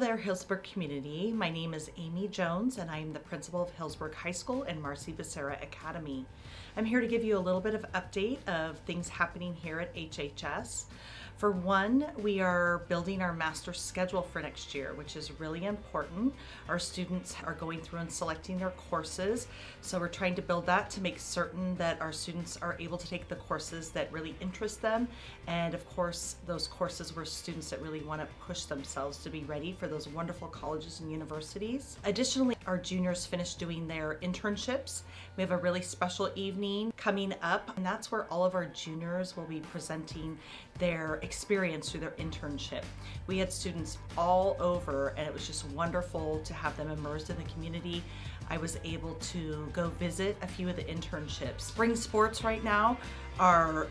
there, Healdsburg community. My name is Amy Jones, and I'm the principal of Healdsburg High School and Marce Becerra Academy. I'm here to give you a little bit of update of things happening here at HHS. For one, we are building our master schedule for next year, which is really important. Our students are going through and selecting their courses, so we're trying to build that to make certain that our students are able to take the courses that really interest them, and of course, those courses were students that really want to push themselves to be ready for those wonderful colleges and universities. Additionally, our juniors finished doing their internships. We have a really special evening coming up, and that's where all of our juniors will be presenting their experience through their internship. We had students all over and it was just wonderful to have them immersed in the community. I was able to go visit a few of the internships. Spring sports right now are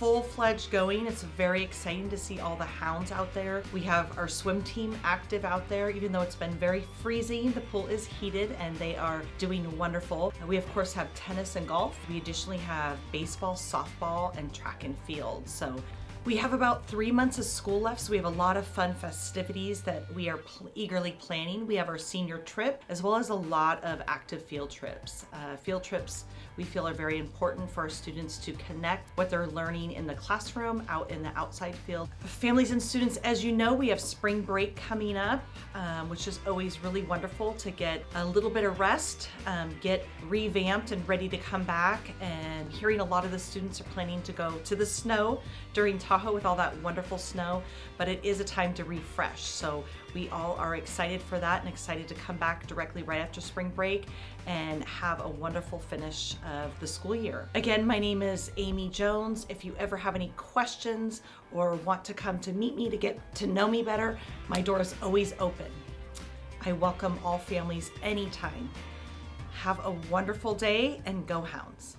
full-fledged going. It's very exciting to see all the hounds out there. We have our swim team active out there, even though it's been very freezing. The pool is heated and they are doing wonderful. We of course have tennis and golf. We additionally have baseball, softball, and track and field. So we have about three months of school left, so we have a lot of fun festivities that we are pl eagerly planning. We have our senior trip, as well as a lot of active field trips. Uh, field trips we feel are very important for our students to connect what they're learning in the classroom out in the outside field. Families and students, as you know, we have spring break coming up, um, which is always really wonderful to get a little bit of rest, um, get revamped and ready to come back. And hearing a lot of the students are planning to go to the snow during Tahoe with all that wonderful snow, but it is a time to refresh. So we all are excited for that and excited to come back directly right after spring break and have a wonderful finish of the school year. Again, my name is Amy Jones. If you ever have any questions or want to come to meet me to get to know me better, my door is always open. I welcome all families anytime. Have a wonderful day and go Hounds.